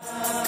Uh...